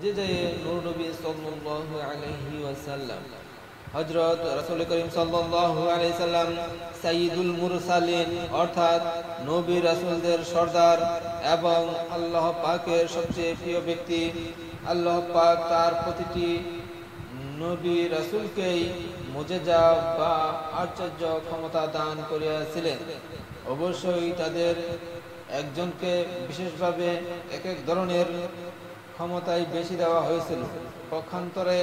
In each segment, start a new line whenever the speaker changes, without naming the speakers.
মুজিজায়ে নূর নবী সাল্লাল্লাহু আলাইহি ওয়াসাল্লাম, হযরত রাসূল করিম সাল্লাল্লাহু আলাইহি সাল্লাম সাইয়্যিদুল মুরসালিন, অর্থাৎ নবী রাসূলদের সর্দার এবং আল্লাহ পাকের সবচেয়ে প্রিয় ব্যক্তি, আল্লাহ পাক তার প্রতিটি নবী রাসূলকেই মুজিজা বা আশ্চর্য ক্ষমতা দান করিয়াছিলেন। অবশ্যই তাদের একজনকে বিশেষভাবে এক এক ধরনের ক্ষমতায় বেশি দেওয়া হয়েছিল। পক্ষান্তরে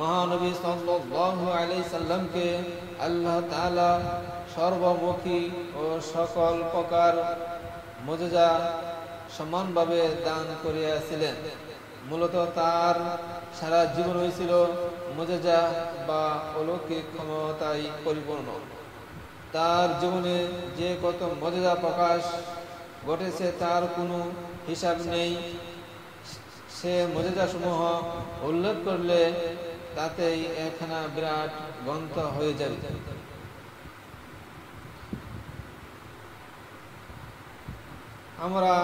মহানবী সাল্লাল্লাহু আলাইহি সাল্লামকে আল্লাহ তাআলা সর্বমুখী ও সকল প্রকার মুজিজা সমানভাবে দান করিয়াছিলেন। মূলত তার সারা জীবন হয়েছিল মুজিজা বা অলৌকিক ক্ষমতায় পরিপূর্ণ। তার জীবনে যে কত মজা প্রকাশ ঘটেছে তার কোনো হিসাব নেই। সে মজেদা সমূহ উল্লেখ করলে তাতেই একখানা বিরাট গ্রন্থ হয়ে যাবে। আমরা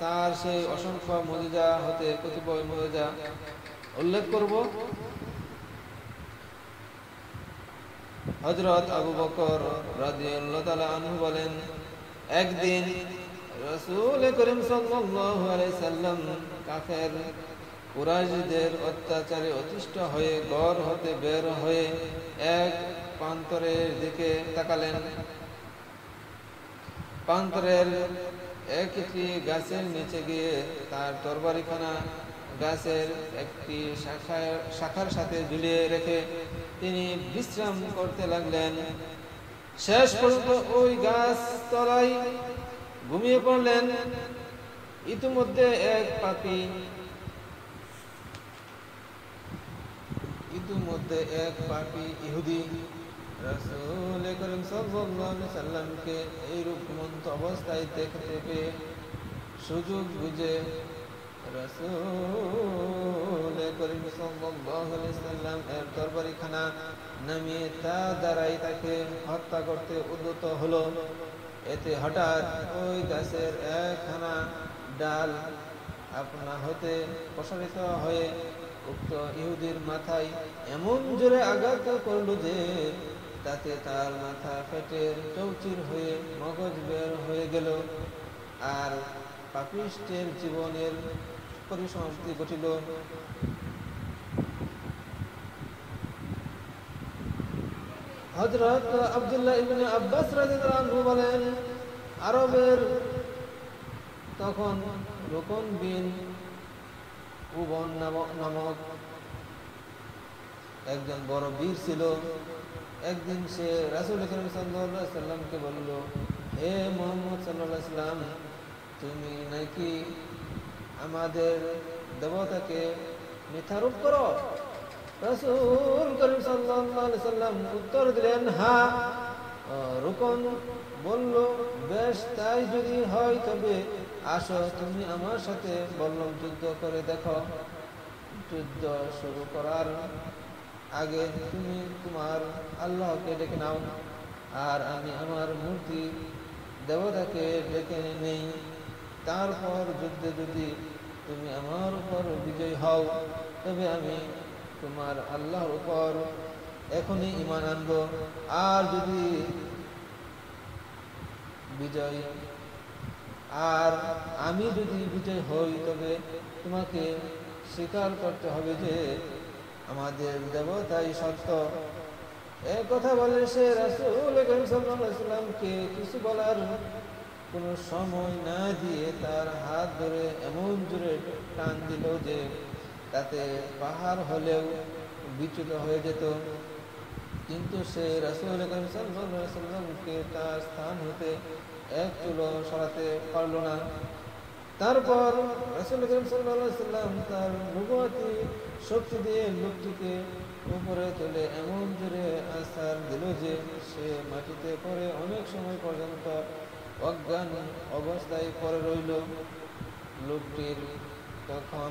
তার সেই অসংখ্য মজেজা হতে কতিপয় মজেজা উল্লেখ করব। হজরত আবু বকর আনহু বলেন, একদিন রাসূল করিম সাল্লাম কাফের কুরাইশদের অত্যাচারে অতিষ্ঠ হয়ে ঘর হতে বের হয়ে এক প্রান্তরের দিকে তাকালেন। প্রান্তরের একটি গাছের নিচে গিয়ে তার তরবারিখানা গাছের একটি শাখায়, শাখার সাথে ঝুলিয়ে রেখে তিনি বিশ্রাম করতে লাগলেন। শেষ পর্যন্ত ওই গাছ তলায় ঘুমিয়ে পড়লেন। ইতিমধ্যে এক পাপি ইতিমধ্যে এক পাপি ইহুদি রাসূল করিম সাল্লাল্লাহু আলাইহি সাল্লামকে এই রূপমন্ত অবস্থায় দেখতে পেয়ে সুযোগ বুঝে রাসূল করিম সাল্লাল্লাহু আলাইহি সাল্লাম এর তরবারিখানা নামিয়ে তা দ্বারাই তাকে হত্যা করতে উদ্যত হলো। এতে হঠাৎ ওই গাছের একখানা ডাল আপনা হতে প্রসারিত হয়ে উক্ত ইহুদির মাথায় এমন জোরে আঘাত করল যে তাতে তার মাথা ফেটে চৌচির হয়ে মগজ বের হয়ে গেল আর পাপিষ্টের জীবনের পরিসমাপ্তি ঘটিল। হজরত আব্দুল্লাহ ইবনে আব্বাস রাদিয়াল্লাহু বলেন, আরবের তখন রোকন বিন উবন নামক একজন বড় বীর ছিল। একদিন সে রাসুল সাল্লামকে বলল, হে মোহাম্মদ সাল্লাল্লাহু সাল্লাম, তুমি নাকি আমাদের দেবতাকে মিথ্যারোপ করো? রাসূল করিম সাল্লাম উত্তর দিলেন, হা। রুকন বলল, বেশ, তাই যদি হয় তবে আসো, তুমি আমার সাথে বললাম যুদ্ধ করে দেখো। যুদ্ধ শুরু করার আগে তুমি তোমার আল্লাহকে ডেকে নাও, আর আমি আমার মূর্তি দেবতাকে ডেকে নেই। তারপর যুদ্ধে যদি তুমি আমার উপর বিজয় হও, তবে আমি তোমার আল্লাহর উপর এখনই ইমান আনব। আর যদি বিজয় আর আমি যদি বিজয় হই, তবে তোমাকে স্বীকার করতে হবে যে আমাদের দেবতাই সত্য। এ কথা বলে সে রাসূল সাল্লামকে কিছু বলার কোনো সময় না দিয়ে তার হাত ধরে এমন জোরে টান দিল যে তাতে পাহাড় হলেও বিচ্যুত হয়ে যেত। কিন্তু সে রাসূল সাল্লামকে তার স্থান হতে এক চুলো সরাতে পারল না। তারপর রাসূল করিম সাল্লাম তার নবুয়তি শক্তি দিয়ে লোকটিকে উপরে তুলে এমন জোরে আসার দিল যে সে মাটিতে পড়ে অনেক সময় পর্যন্ত অজ্ঞান অবস্থায় পড়ে রইল। লোকটির তখন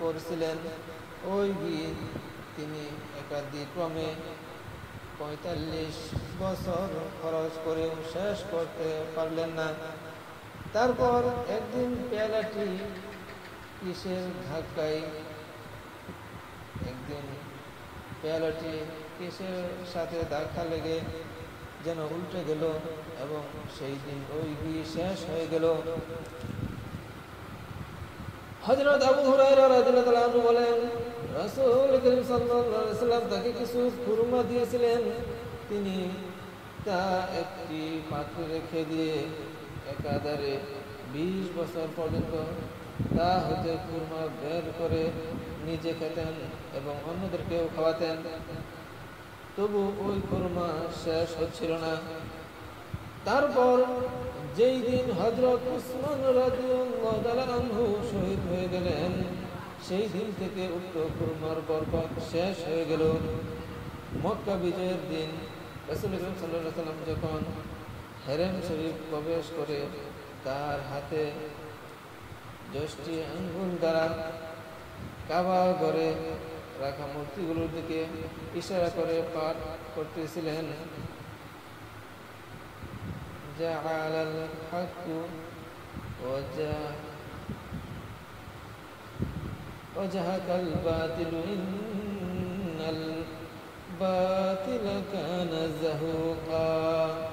করেছিলেন। ওই ঘি তিনি একাধিক্রমে পঁয়তাল্লিশ বছর খরচ করেও শেষ করতে পারলেন না। তারপর একদিন পেয়ালাটি কিসের ধাক্কায়? একদিন পেয়ালাটি কিসের সাথে ধাক্কা লেগে যেন উল্টে গেল এবং সেই দিন ওই শেষ হয়ে গেল। হযরত আবু আনহু বলেন, রাসূল করিম সাল্লাম তাকে কিছু খুরমা দিয়েছিলেন। তিনি তা একটি পাত্রে রেখে দিয়ে একাধারে বিশ বছর পর্যন্ত তা হতে খুরমা বের করে নিজে খেতেন এবং অন্যদেরকেও খাওয়াতেন। তবু ওই খুরমা শেষ হচ্ছিল না। তারপর যেই দিন হজরত উসমান রাদিয়াল্লাহু শহীদ হয়ে গেলেন, সেই দিন থেকে উক্ত খুরমার বরকত শেষ হয়ে গেল। মক্কা বিজয়ের দিন সাল্লাম যখন হেরেম শরীফ প্রবেশ করে তার হাতে যষ্টি আঙ্গুল দ্বারা কাবা ঘরে রাখা মূর্তিগুলোর দিকে ইশারা করে পাঠ করতেছিলেন جعل الحق وجهك الباطل إن الباطل كان زهوقا.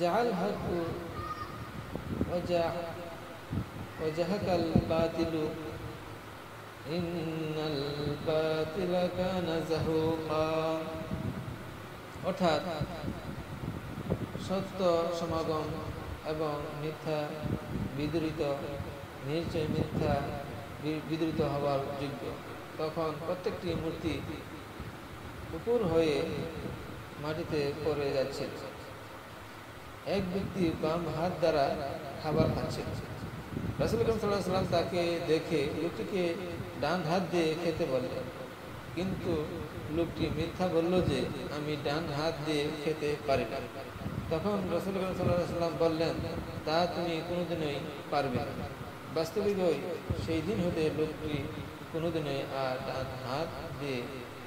جعل الحق وجهك الباطل إن বাতিলা কানা জাহুকা। অর্থাৎ সত্য সমাগম এবং মিথ্যা বিদরিত, নিশ্চয় মিথ্যা বিদরিত হওয়ার যোগ্য। তখন প্রত্যেকটি মূর্তি উপর হয়ে মাটিতে পড়ে যাচ্ছে। এক ব্যক্তি বাম হাত দ্বারা খাবার খাচ্ছে। রাসুল সাল্লাহ সাল্লাম তাকে দেখে লোকটিকে ডান হাত দিয়ে খেতে বললেন। কিন্তু লোকটি মিথ্যা বলল যে, আমি ডান হাত দিয়ে খেতে পারি না। তখন রসুল সাল্লাহ সাল্লাম বললেন, তা তুমি কোনোদিনই পারবে না। বাস্তবিকই সেই দিন হতে লোকটি কোনোদিনই আর ডান হাত দিয়ে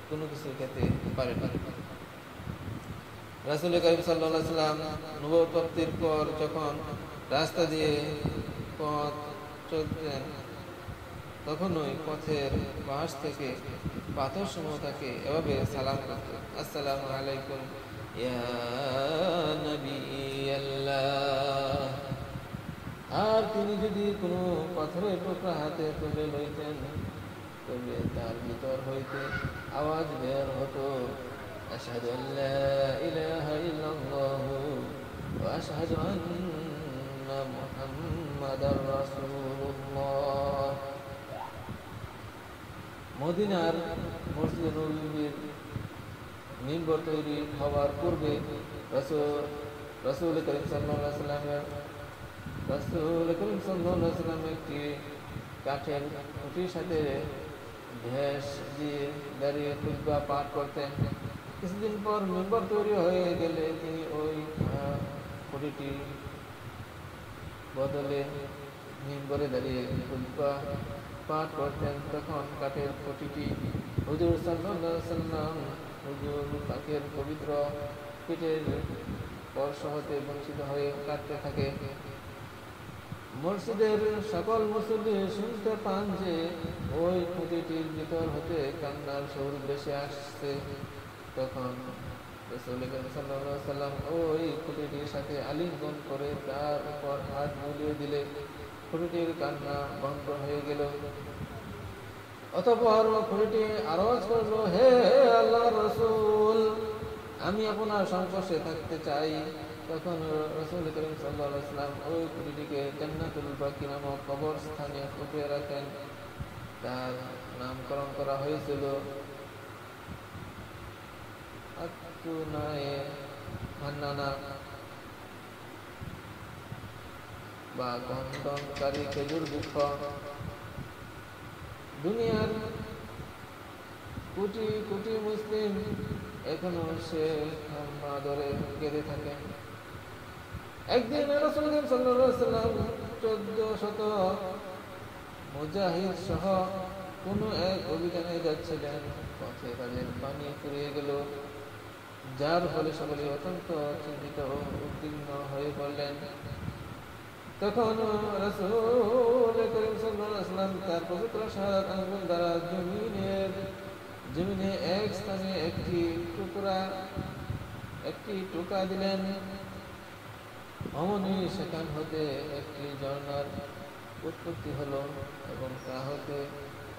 কোনো কিছু খেতে পারে না। রাসুল করিম সাল্লাহ সাল্লাম নবপ্রাপ্তির পর যখন রাস্তা দিয়ে পথ চলতেন তখনই পথের পাশ থেকে পাথর সমূহ তাকে এভাবে সালাম করত। আসসালাম আলাইকুম আর তিনি যদি কোনো পাথরের টুকরা হাতে তুলে লইতেন, তবে তার ভিতর হইতে আওয়াজ বের হতো ইল্লাল্লাহু ওয়া আন্না মুহাম্মাদার রাসূলুল্লাহ। মদিনার মসজিদ নবীর মিম্বর তৈরি হওয়ার পূর্বে রসুল রসুল করিম সাল্লামের, রসুল করিম সাল্লাম একটি কাঠের খুঁটির সাথে ভেস দিয়ে দাঁড়িয়ে খুজবা পাঠ করতেন। কিছুদিন পর মেম্বর তৈরি হয়ে গেলে তিনি ওই খুঁটিটি বদলে মেম্বরে দাঁড়িয়ে খুজবা পাঠ করতেন। তখন কাঠের প্রতিটি হুজুর সাল্লাম হুজুর পাখের পবিত্র পিঠের স্পর্শ হতে বঞ্চিত হয়ে কাটতে থাকে। মসজিদের সকল মুসল্লি শুনতে পান যে ওই খুঁটিটির ভিতর হতে কান্নার সৌর বেশি আসছে। তখন সাল্লাম ওই খুঁটিটির সাথে আলিঙ্গন করে তার উপর হাত বুলিয়ে দিলে খুঁটিটির কান্না বন্ধ হয়ে গেল। অতপর খুঁটিটি আরজ করল, হে আল্লাহ রসুল, আমি আপনার সংস্পর্শে থাকতে চাই। তখন রসুল করিম সাল্লাম ওই খুঁটিটিকে জান্নাতুল বাকি নামক কবর স্থানে ফুটিয়ে রাখেন। তার নামকরণ করা হয়েছিল হান্নানা। বা খণ্ডনকারী খেজুর বৃক্ষ দুনিয়ার কোটি কোটি মুসলিম এখনও সে খাম্বা ধরে কেঁদে থাকেন একদিন রসুলদিন সাল্লাম চোদ্দ শত মুজাহিদ সহ কোনো এক অভিযানে যাচ্ছিলেন। পথে তাদের পানি ফুরিয়ে গেল। যার ফলে সকলে অত্যন্ত চিন্তিত ও উদ্বিগ্ন হয়ে পড়লেন। তখন রসুল করিম সাল্লাম তার পবিত্র সাত আঙ্গুল দ্বারা জমিনের জমিনে এক স্থানে একটি টুকরা, একটি টুকা দিলেন। অমনি সেখান হতে একটি ঝর্ণার উৎপত্তি হলো এবং তা হতে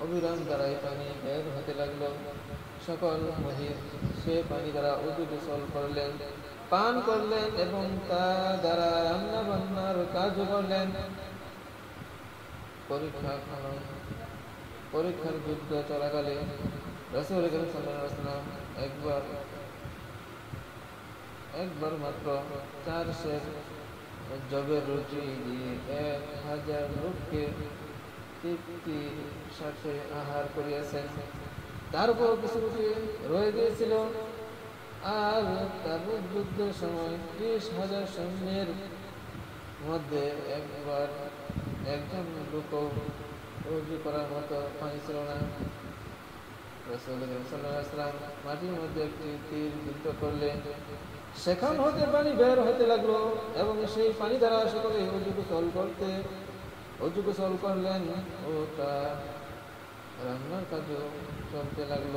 অবিরাম দ্বারাই পানি বের হতে লাগল। সকল মহির সে পানি দ্বারা উদু গোসল করলেন। পান করলেন এবং তা দ্বারা রান্না বান্নার কাজ করলেন। পরীক্ষা পরীক্ষার যুদ্ধ চলাকালে রসুল একবার একবার মাত্র চার শের জবের রুচি দিয়ে এক হাজার লোককে তৃপ্তি সাথে আহার করিয়াছেন। তারপর কিছু কিছু রয়ে গিয়েছিল। আর তার যুদ্ধের সময় ত্রিশ হাজার সৈন্যের মধ্যে একবার একজন লোক রুজু করার মতো পানি ছিল না রসুলাম মাটির মধ্যে একটি তীর বিদ্ধ করলেন সেখান হতে পানি বের হতে লাগল এবং সেই পানি দ্বারা সকলে অজু গোসল করতে অজু গোসল করলেন ও তা রান্নার কাজও চলতে লাগল।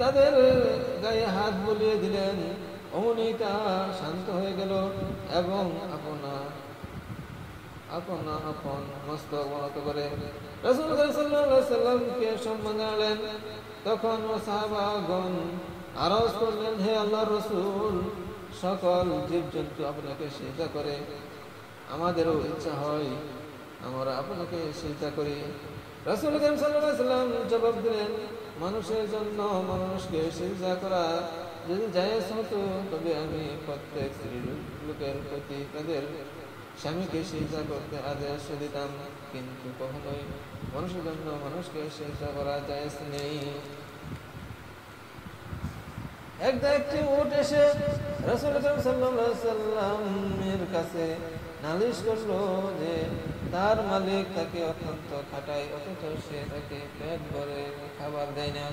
তাদের গায়ে হাত বলিয়ে দিলেন। অমনি তা শান্ত হয়ে গেল এবং আপনা আপনা, আপন মস্তক অবনত করে রসুল সাল্লামকে সম্মান জানালেন। তখন সাহাবাগণ আরজ করলেন, হে আল্লাহ রসুল, সকল জীবজন্তু আপনাকে সেজা করে। আমাদেরও ইচ্ছা হয় আমরা আপনাকে সেজা করি। রসুল সাল্লাম জবাব দিলেন মানুষের জন্য মানুষকে সেজা করা যদি জায়েজ হতো, তবে আমি প্রত্যেক স্ত্রী লোকের প্রতি তাদের স্বামীকে সেজা করতে আদেশ দিতাম, কিন্তু কখনোই মানুষের জন্য মানুষকে সেজা করা জায়েজ নেই। একদা একটি উট এসে রসুল সাল্লামের কাছে নালিশ করল যে তার মালিক তাকে অত্যন্ত খাটায়, অথচ সে তাকে পেট ভরে খাবার দেয় না।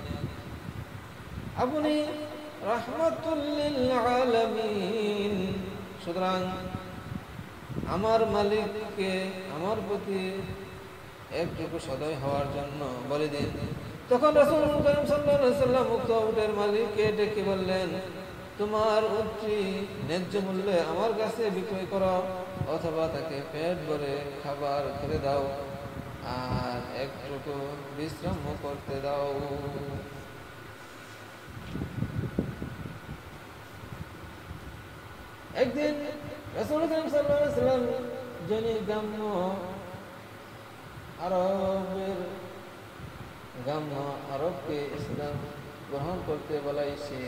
আপনি রহমতুল্লিল আলামিন, সুতরাং আমার মালিককে আমার প্রতি একটুকু সদয় হওয়ার জন্য বলে দিন। তখন রসুল সাল্লাম মুক্ত উটের মালিককে ডেকে বললেন তোমার উটটি ন্যায্য মূল্যে আমার কাছে বিক্রয় করো, অথবা তাকে পেট ভরে খাবার খেতে দাও, আর একটুকু বিশ্রাম করতে দাও। একদিন সাল্লাম যিনি গ্রাম্য আরবের গ্রাম্য আরবকে ইসলাম গ্রহণ করতে বলাই সে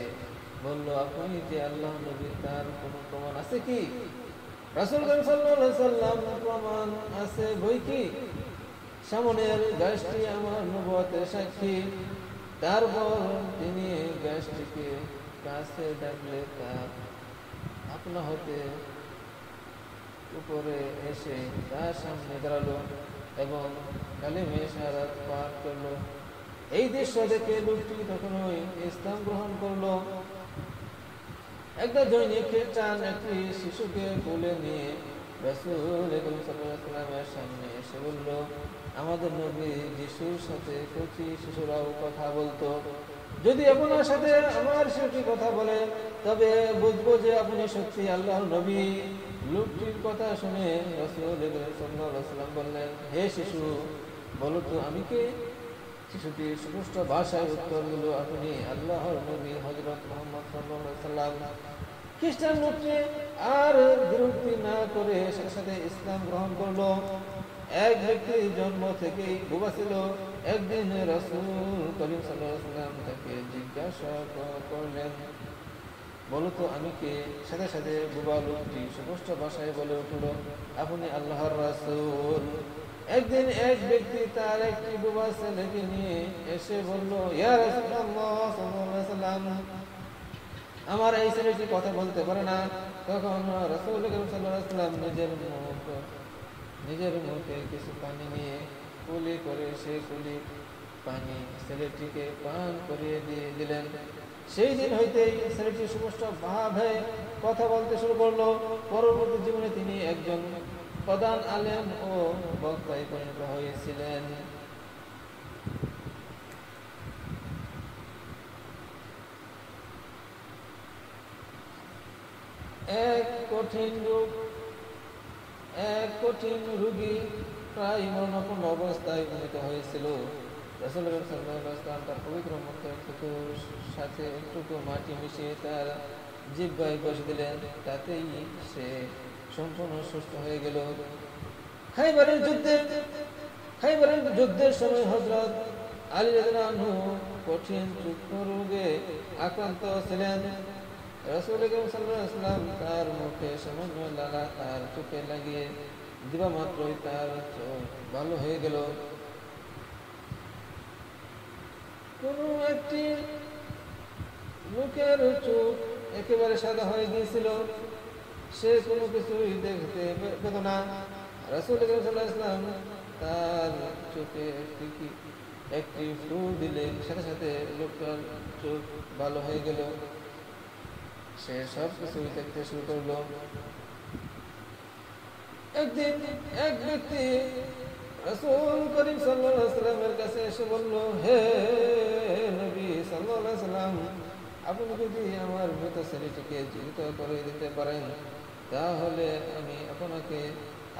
বলল, আপনি যে আল্লাহ নবী তার কোনো প্রমাণ আছে কি? রাসুল সাল্লাম প্রমাণ আছে বই কি? সামনের গাছটি আমার নবতের সাক্ষী। তারপর তিনি গাছটিকে কাছে ডাকলে তার আপনা হতে উপরে এসে তার সামনে দাঁড়াল এবং কালিমে সারাত পাঠ করল। এই দৃশ্য দেখে লোকটি তখনই ইসলাম গ্রহণ করল। একটা দৈনিক চান একটি শিশুকে কোলে নিয়ে রসুলের সামনে এসে বলল, আমাদের নবী যিশুর সাথে কচি শিশুরাও কথা বলতো। যদি আপনার সাথে আমার শিশুটি কথা বলে, তবে বুঝব যে আপনি সত্যি আল্লাহ নবী। লোকটির কথা শুনে রসুলাম বললেন, হে শিশু, বলো তো আমি কে? শিশুটি সুপুষ্ট ভাষায় উত্তর দিল আপনি আল্লাহর নবী হজরত মোহাম্মদ সাল্লাম খ্রিস্টান আর বিরক্তি না করে সাথে সাথে ইসলাম গ্রহণ করল। এক জন্ম থেকেই বোবা ছিল। একদিন রসুল করিম সাল্লাম তাকে জিজ্ঞাসা করলেন, বলো তো, আমি কে সাথে সাথে বুবা লোকটি সুস্পষ্ট ভাষায় বলে উঠল? আপনি আল্লাহর রাসুল। একদিন এক ব্যক্তি তার একটি বুবা ছেলেকে নিয়ে এসে বলল আমার এই ছেলেটি কথা বলতে পারে না? তখন রসুল সাল্লাম নিজের মুখ, নিজের মুখে কিছু পানি নিয়ে কুলি করে সে কুলি পানি ছেলেটিকে পান করিয়ে দিয়ে দিলেন। সেই দিন হইতেই ছেলেটি সুস্পষ্ট ভাবে কথা বলতে শুরু করল। পরবর্তী জীবনে তিনি একজন প্রধান আলেম ও বক্তায় পরিণত হয়েছিলেন। এক কঠিন রোগ, এক কঠিন রুগী প্রায় মরণপূর্ণ অবস্থায় উপনীত হয়েছিল। তার পবিত্র মুখের সাথে একটুকু মাটি মিশিয়ে তার জিব্বায় বসে দিলেন, তাতেই সে সম্পূর্ণ সুস্থ হয়ে গেল। খাইবারের যুদ্ধে, খাইবারের যুদ্ধের সময় হজরত আলী রাজু কঠিন চুক্ষ রোগে আক্রান্ত ছিলেন। রসুল তার মুখে সামান্য লাগা তার চোখে লাগিয়ে দিবা মাত্রই তার ভালো হয়ে গেল। কোন একটি লোকের চোখ একেবারে সাদা হয়ে গিয়েছিল। সে কোনো কিছুই দেখতে পেত না রাসুল ইসলাম তার চোখে একটি একটি ফ্লু দিলেন সাথে সাথে লোকটার চোখ ভালো হয়ে গেল সে সব কিছুই দেখতে শুরু করল একদিন এক ব্যক্তি রসুল করিম সাল্লামের কাছে এসে বলল হে নবী সাল্লাম আপনি যদি আমার মৃত ছেলেটিকে জীবিত করে দিতে পারেন তাহলে আমি আপনাকে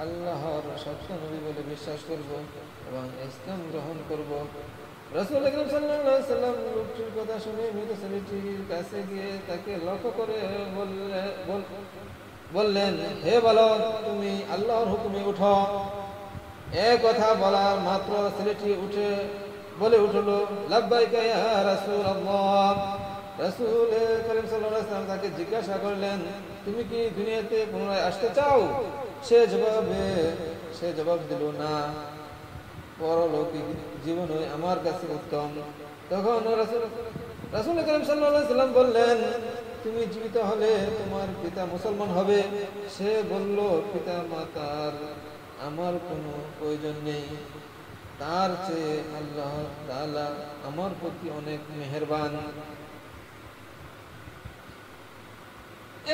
আল্লাহর সত্য নবী বলে বিশ্বাস করব এবং ইসলাম গ্রহণ করব। সাল্লাম কথা শুনে কাছে গিয়ে তাকে করে বললে বললেন, হে বলো, তুমি আল্লাহর হুকুমে উঠো। কথা বলার মাত্র উঠে বলে রাসূল তাকে জিজ্ঞাসা করলেন তুমি কি দুনিয়াতে পুনরায় আসতে চাও? সে জবাবে, সে জবাব দিল, না। পরলৌকিক জীবন আমার কাছে উত্তম। তখন রাসূল করিম ওয়াসাল্লাম বললেন, তুমি জীবিত হলে তোমার পিতা মুসলমান হবে। সে বলল পিতা মাতার আমার কোনো প্রয়োজন নেই। তার চেয়ে আল্লাহ আমার প্রতি অনেক মেহেরবান।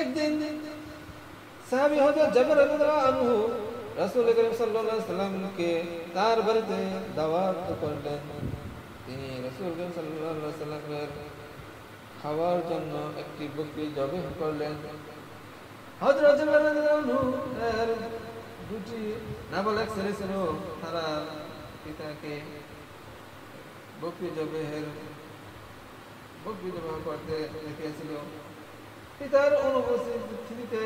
একদিন সাহাবী হযরত জাবের রাদিয়াল্লাহু আনহু রাসূল করিম সাল্লাল্লাহু আলাইহি সাল্লামকে তার বাড়িতে দাওয়াত করলেন তিনি রাসূল করিম সাল্লাল্লাহু আলাইহি সাল্লামের খাওয়ার জন্য একটি বকরি জবাই করলেন। হযরত জাবের রাদিয়াল্লাহু আনহু এর দুটি নাবালক ছেলে ছিল তারা পিতাকে বকরি জবেহের বকরি জবাই করতে দেখিয়েছিল। পিতার অনুপস্থিতিতে